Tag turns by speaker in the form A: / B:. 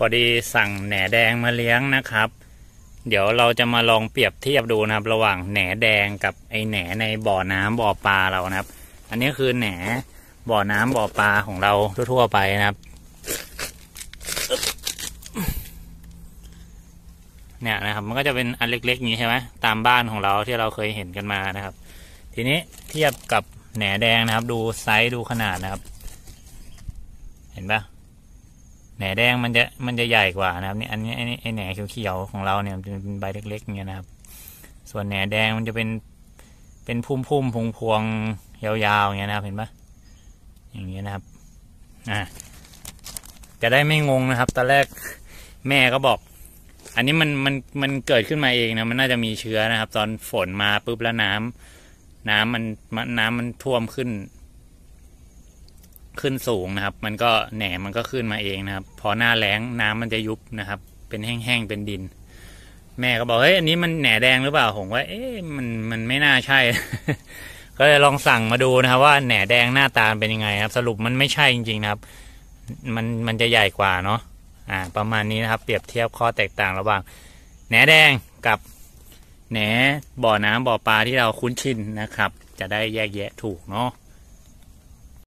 A: พอดีสั่งแหนแดงมาเลี้ยงนะครับ เดี๋ยวเราจะมาลองเปรียบเทียบดูนะครับ ระหว่างแหนแดงกับไอแหนในบ่อน้ำบ่อปลาเรานะครับ อันนี้คือแหนบ่อน้ำบ่อปลาของเราทั่วๆไปนะครับ เนี่ยนะครับ มันก็จะเป็นอันเล็กๆอย่างนี้ใช่ไหมตามบ้านของเราที่เราเคยเห็นกันมานะครับ ทีนี้เทียบกับแหนแดงนะครับ ดูไซส์ดูขนาดนะครับ เห็นปะ แหนแดงมันจะมันจะใหญ่กว่านะครับนี่อันนี้ไอ้ไอ้แหนเขียวๆของเราเนี่ยมันเป็นใบเล็กๆอย่างเงี้ยนะครับ ส่วนแหนแดงมันจะเป็นเป็นพุ่มๆพวงพวงๆยาวๆอย่างเงี้ยนะครับเห็นปะอย่างเงี้ยนะครับอ่าจะได้ไม่งงนะครับ ตอนแรกแม่ก็บอก อันนี้มันมันมันเกิดขึ้นมาเองนะมันน่าจะมีเชื้อนะครับ ตอนฝนมาปุ๊บแล้วน้ำน้ำมันมันน้ำมันท่วมขึ้น ขึ้นสูงนะครับ มันก็แหนมมันก็ขึ้นมาเองนะครับ พอหน้าแล้งน้ำมันจะยุบนะครับ เป็นแห้งๆเป็นดิน แม่ก็บอกเฮ้ยอันนี้มันแหนแดงหรือเปล่าผมว่า เอ๊ะมันมันไม่น่าใช่ ก็เลยลองสั่งมาดูนะครับ ว่าแหนแดงหน้าตาเป็นยังไงครับ สรุปมันไม่ใช่จริงๆนะครับ มันมันจะใหญ่กว่าเนาะอ่า ประมาณนี้นะครับ เปรียบเทียบข้อแตกต่างระหว่างแหนแดงกับแหนบ่อน้ำบ่อปลาที่เราคุ้นชินนะครับ จะได้แยกแยะถูกเนาะ